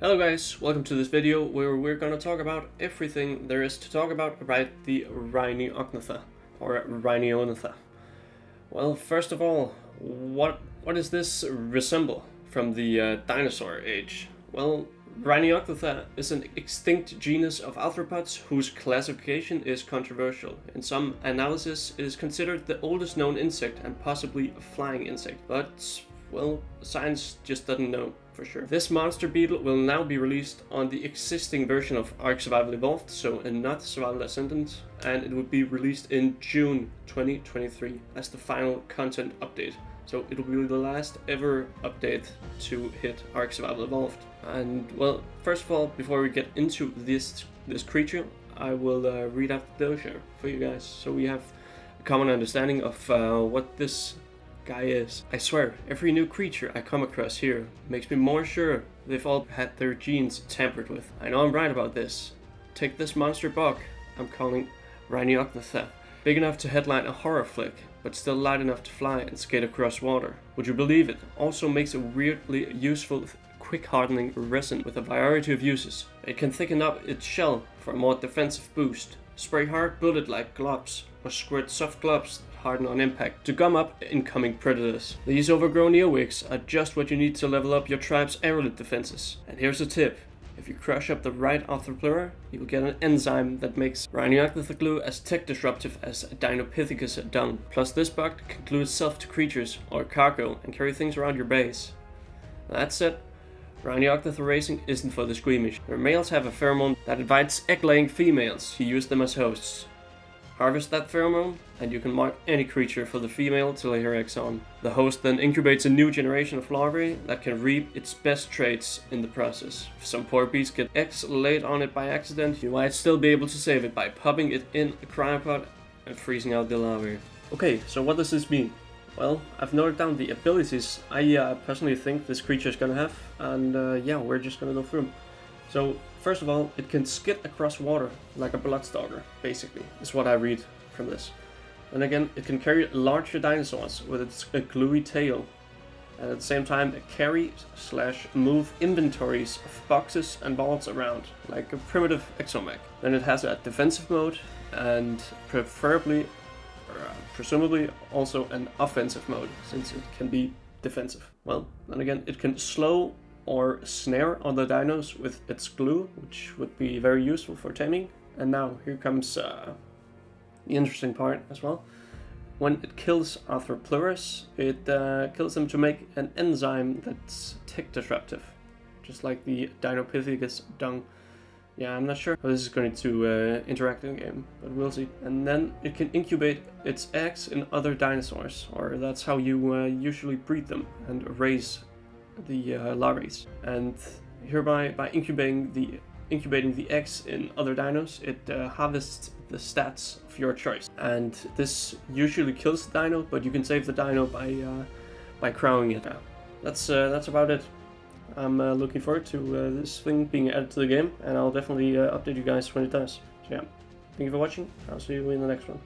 Hello guys, welcome to this video where we're gonna talk about everything there is to talk about about the Rhyniognatha, or Rhynionatha. Well, first of all, what what does this resemble from the uh, dinosaur age? Well, Rhyniognatha is an extinct genus of arthropods whose classification is controversial. In some analysis, it is considered the oldest known insect and possibly a flying insect, but, well, science just doesn't know for sure. This monster beetle will now be released on the existing version of Ark Survival Evolved, so and not Survival Ascended, and it will be released in June 2023 as the final content update. So it will be the last ever update to hit Ark Survival Evolved. And well, first of all, before we get into this this creature, I will uh, read out the dossier for you guys, so we have a common understanding of uh, what this guy is. I swear, every new creature I come across here makes me more sure they've all had their genes tampered with. I know I'm right about this. Take this monster bug I'm calling Rhyniognatha. Big enough to headline a horror flick, but still light enough to fly and skate across water. Would you believe it? Also makes a weirdly useful quick hardening resin with a variety of uses. It can thicken up its shell for a more defensive boost, spray hard bullet-like globs, or squirt soft globs harden on impact to gum up incoming predators. These overgrown earwigs are just what you need to level up your tribe's aerolith defenses. And here's a tip. If you crush up the right Arthropleura, you will get an enzyme that makes Rhyniognatha glue as tech disruptive as Dinopithecus dung. Plus this bug can glue itself to creatures or cargo and carry things around your base. That's it. Rhyniognatha racing isn't for the squeamish. Their males have a pheromone that invites egg-laying females to use them as hosts. Harvest that pheromone, and you can mark any creature for the female to lay her eggs on. The host then incubates a new generation of larvae that can reap its best traits in the process. If some poor beast get eggs laid on it by accident, you might still be able to save it by popping it in a cryopod and freezing out the larvae. Okay, so what does this mean? Well, I've noted down the abilities I uh, personally think this creature is gonna have, and uh, yeah, we're just gonna go through them. So, first of all, it can skid across water like a bloodstalker, basically, is what I read from this. And again, it can carry larger dinosaurs with its gluey tail, and at the same time it carry slash move inventories of boxes and balls around, like a primitive exomech. Then it has a defensive mode, and preferably, or, uh, presumably also an offensive mode, since it can be defensive. Well, and again, it can slow or snare other dinos with its glue, which would be very useful for taming. And now here comes uh, the interesting part as well. When it kills Arthropleurus, it uh, kills them to make an enzyme that's tick disruptive, just like the Dinopithecus dung. Yeah, I'm not sure how this is going to uh, interact in the game, but we'll see. And then it can incubate its eggs in other dinosaurs, or that's how you uh, usually breed them and raise the uh. And hereby, by incubating the incubating the eggs in other dinos, it uh, harvests the stats of your choice. And this usually kills the dino, but you can save the dino by uh, by crowing it out. That's uh, that's about it. I'm uh, looking forward to uh, this thing being added to the game, and I'll definitely uh, update you guys when it does. So yeah, thank you for watching. I'll see you in the next one.